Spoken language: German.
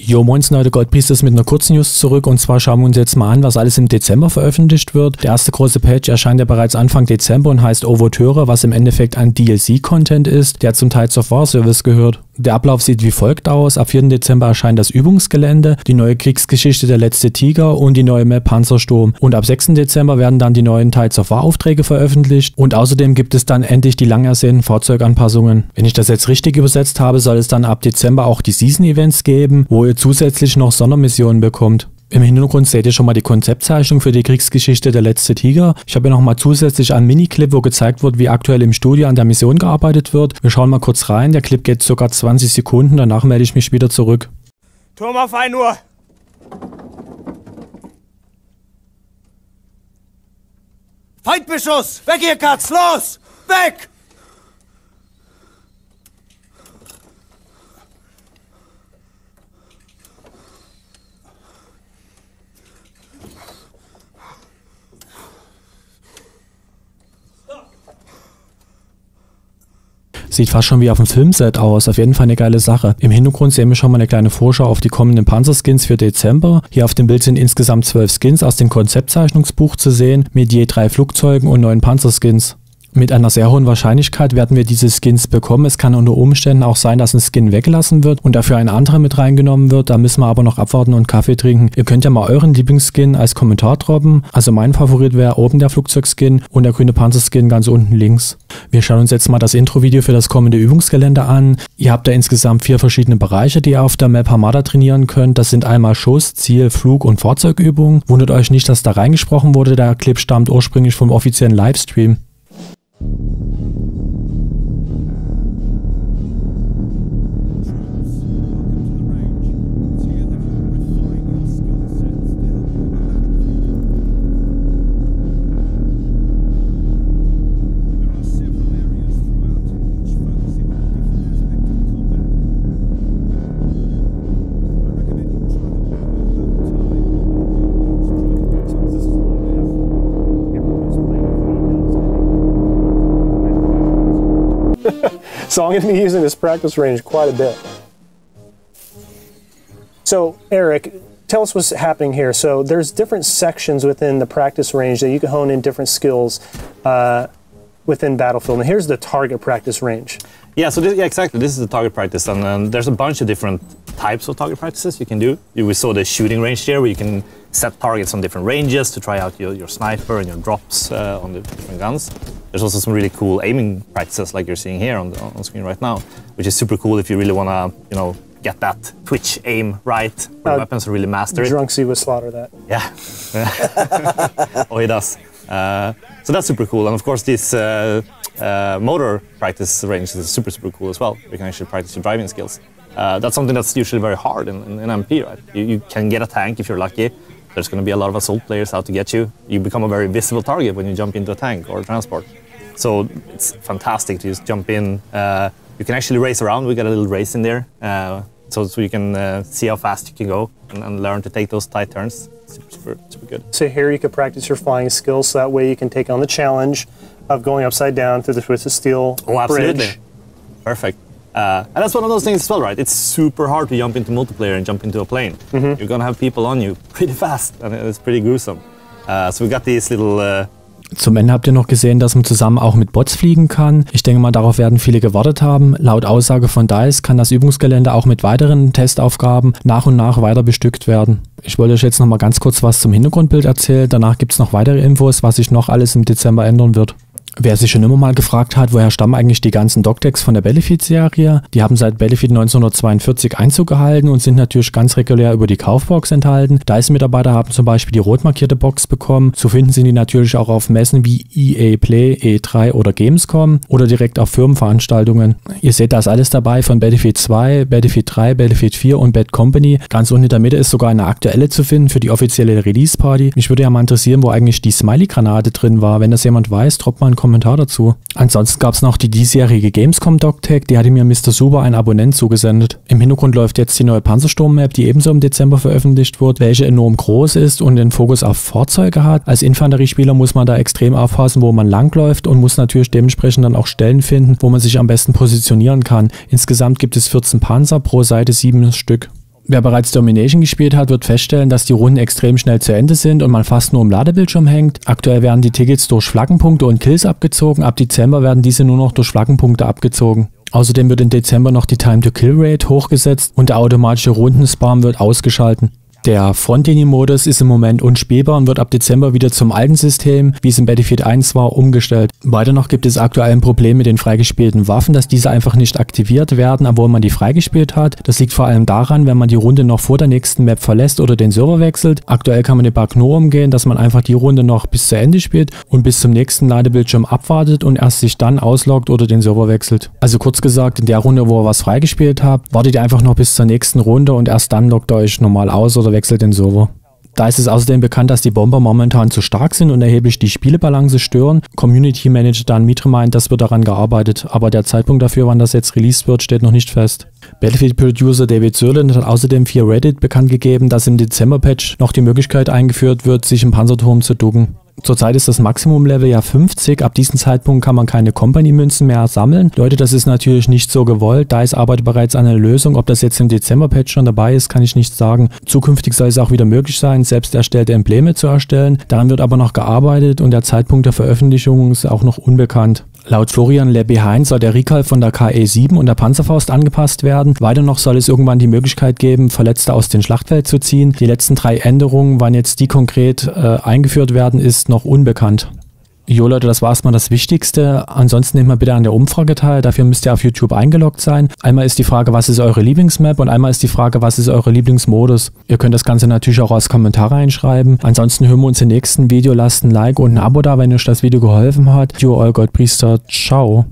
Jo, moin Leute, Goldpriester ist mit einer kurzen News zurück und zwar schauen wir uns jetzt mal an, was alles im Dezember veröffentlicht wird. Der erste große Patch erscheint ja bereits Anfang Dezember und heißt Overture, was im Endeffekt ein DLC-Content ist, der zum Teil zur War-Service gehört. Der Ablauf sieht wie folgt aus. Ab 4. Dezember erscheint das Übungsgelände, die neue Kriegsgeschichte Der letzte Tiger und die neue Map Panzersturm. Und ab 6. Dezember werden dann die neuen Tides of War Aufträge veröffentlicht und außerdem gibt es dann endlich die lang ersehnten Fahrzeuganpassungen. Wenn ich das jetzt richtig übersetzt habe, soll es dann ab Dezember auch die Season Events geben, wo ihr zusätzlich noch Sondermissionen bekommt. Im Hintergrund seht ihr schon mal die Konzeptzeichnung für die Kriegsgeschichte Der letzte Tiger. Ich habe hier nochmal zusätzlich einen Miniclip, wo gezeigt wird, wie aktuell im Studio an der Mission gearbeitet wird. Wir schauen mal kurz rein. Der Clip geht ca. 20 Sekunden, danach melde ich mich wieder zurück. Turm auf 1 Uhr! Feindbeschuss! Weg ihr Katz! Los! Weg! Sieht fast schon wie auf dem Filmset aus. Auf jeden Fall eine geile Sache. Im Hintergrund sehen wir schon mal eine kleine Vorschau auf die kommenden Panzerskins für Dezember. Hier auf dem Bild sind insgesamt zwölf Skins aus dem Konzeptzeichnungsbuch zu sehen, mit je drei Flugzeugen und neun Panzerskins. Mit einer sehr hohen Wahrscheinlichkeit werden wir diese Skins bekommen. Es kann unter Umständen auch sein, dass ein Skin weggelassen wird und dafür ein anderer mit reingenommen wird. Da müssen wir aber noch abwarten und Kaffee trinken. Ihr könnt ja mal euren Lieblingsskin als Kommentar droppen. Also mein Favorit wäre oben der Flugzeugskin und der grüne Panzerskin ganz unten links. Wir schauen uns jetzt mal das Intro-Video für das kommende Übungsgelände an. Ihr habt da insgesamt vier verschiedene Bereiche, die ihr auf der Map Hamada trainieren könnt. Das sind einmal Schuss, Ziel, Flug und Fahrzeugübungen. Wundert euch nicht, dass da reingesprochen wurde. Der Clip stammt ursprünglich vom offiziellen Livestream. So I'm going to be using this practice range quite a bit. So Eric, tell us what's happening here. So there's different sections within the practice range that you can hone in different skills uh, within Battlefield. And here's the target practice range. Yeah, so this, yeah, exactly. This is the target practice, and um, there's a bunch of different types of target practices you can do. We saw the shooting range here, where you can set targets on different ranges to try out your, your sniper and your drops uh, on the different guns. There's also some really cool aiming practices like you're seeing here on the on screen right now, which is super cool if you really want to, you know, get that twitch aim right, uh, weapons are really master it. Drunk C would slaughter that. Yeah. oh, he does. Uh, so that's super cool. And of course, this uh, uh, motor practice range is super, super cool as well. You can actually practice your driving skills. Uh, that's something that's usually very hard in, in, in MP, right? You, you, can get a tank if you're lucky. There's going to be a lot of assault players out to get you. You become a very visible target when you jump into a tank or a transport. So it's fantastic to just jump in. Uh, you can actually race around. We got a little race in there, uh, so, so you can uh, see how fast you can go and, and, learn to take those tight turns. Super, super, super good. So here you can practice your flying skills, so that way you can take on the challenge of going upside down through the Twisted Steel oh, absolutely. bridge. Perfect. Uh, and that's one of those things as well, right? It's super hard to jump into multiplayer and jump into a plane. Mm -hmm. You're gonna have people on you pretty fast, and it's pretty gruesome. Uh, so we got these little uh, Zum Ende habt ihr noch gesehen, dass man zusammen auch mit Bots fliegen kann. Ich denke mal, darauf werden viele gewartet haben. Laut Aussage von DICE kann das Übungsgelände auch mit weiteren Testaufgaben nach und nach weiter bestückt werden. Ich wollte euch jetzt noch mal ganz kurz was zum Hintergrundbild erzählen. Danach gibt es noch weitere Infos, was sich noch alles im Dezember ändern wird. Wer sich schon immer mal gefragt hat, woher stammen eigentlich die ganzen Doctex von der Battlefield-Serie, die haben seit Battlefield 1942 Einzug gehalten und sind natürlich ganz regulär über die Kaufbox enthalten. DICE-Mitarbeiter haben zum Beispiel die rot markierte Box bekommen. Zu finden sind die natürlich auch auf Messen wie EA Play, E3 oder Gamescom oder direkt auf Firmenveranstaltungen. Ihr seht, da ist alles dabei von Battlefield 2, Battlefield 3, Battlefield 4 und Bad Company. Ganz unten in der Mitte ist sogar eine aktuelle zu finden für die offizielle Release-Party. Mich würde ja mal interessieren, wo eigentlich die Smiley-Granate drin war. Wenn das jemand weiß, droppt mal einen Kommentar Kommentar dazu. Ansonsten gab es noch die diesjährige Gamescom DocTag, die hatte mir Mr. Super, ein Abonnent, zugesendet. Im Hintergrund läuft jetzt die neue Panzersturm-Map, die ebenso im Dezember veröffentlicht wird, welche enorm groß ist und den Fokus auf Fahrzeuge hat. Als Infanteriespieler muss man da extrem aufpassen, wo man langläuft und muss natürlich dementsprechend dann auch Stellen finden, wo man sich am besten positionieren kann. Insgesamt gibt es 14 Panzer, pro Seite 7 Stück. Wer bereits Domination gespielt hat, wird feststellen, dass die Runden extrem schnell zu Ende sind und man fast nur im Ladebildschirm hängt. Aktuell werden die Tickets durch Flaggenpunkte und Kills abgezogen. Ab Dezember werden diese nur noch durch Flaggenpunkte abgezogen. Außerdem wird im Dezember noch die Time-to-Kill-Rate hochgesetzt und der automatische Rundenspam wird ausgeschalten. Der Frontlinie-Modus ist im Moment unspielbar und wird ab Dezember wieder zum alten System, wie es in Battlefield 1 war, umgestellt. Weiter noch gibt es aktuell ein Problem mit den freigespielten Waffen, dass diese einfach nicht aktiviert werden, obwohl man die freigespielt hat. Das liegt vor allem daran, wenn man die Runde noch vor der nächsten Map verlässt oder den Server wechselt. Aktuell kann man den Bug nur umgehen, dass man einfach die Runde noch bis zu Ende spielt und bis zum nächsten Ladebildschirm abwartet und erst sich dann ausloggt oder den Server wechselt. Also kurz gesagt, in der Runde, wo ihr was freigespielt habt, wartet ihr einfach noch bis zur nächsten Runde und erst dann loggt ihr euch normal aus oder wechselt den Server. Da ist es außerdem bekannt, dass die Bomber momentan zu stark sind und erheblich die Spielebalance stören. Community Manager Dan Mitre meint, das wird daran gearbeitet, aber der Zeitpunkt dafür, wann das jetzt released wird, steht noch nicht fest. Battlefield Producer David Sirlin hat außerdem via Reddit bekannt gegeben, dass im Dezember-Patch noch die Möglichkeit eingeführt wird, sich im Panzerturm zu ducken. Zurzeit ist das Maximum-Level ja 50. Ab diesem Zeitpunkt kann man keine Company-Münzen mehr sammeln. Leute, das ist natürlich nicht so gewollt. Da ist arbeitet bereits an einer Lösung. Ob das jetzt im Dezember-Patch schon dabei ist, kann ich nicht sagen. Zukünftig soll es auch wieder möglich sein, selbst erstellte Embleme zu erstellen. Daran wird aber noch gearbeitet und der Zeitpunkt der Veröffentlichung ist auch noch unbekannt. Laut Florian Lebehain soll der Recall von der KE-7 und der Panzerfaust angepasst werden. Weiter noch soll es irgendwann die Möglichkeit geben, Verletzte aus dem Schlachtfeld zu ziehen. Die letzten drei Änderungen, wann jetzt die konkret äh, eingeführt werden, ist noch unbekannt. Jo Leute, das war erstmal das Wichtigste. Ansonsten nehmt mal bitte an der Umfrage teil. Dafür müsst ihr auf YouTube eingeloggt sein. Einmal ist die Frage, was ist eure Lieblingsmap und einmal ist die Frage, was ist eure Lieblingsmodus. Ihr könnt das Ganze natürlich auch als Kommentare einschreiben. Ansonsten hören wir uns im nächsten Video. Lasst ein Like und ein Abo da, wenn euch das Video geholfen hat. Jo, euer Gottpriester. Ciao.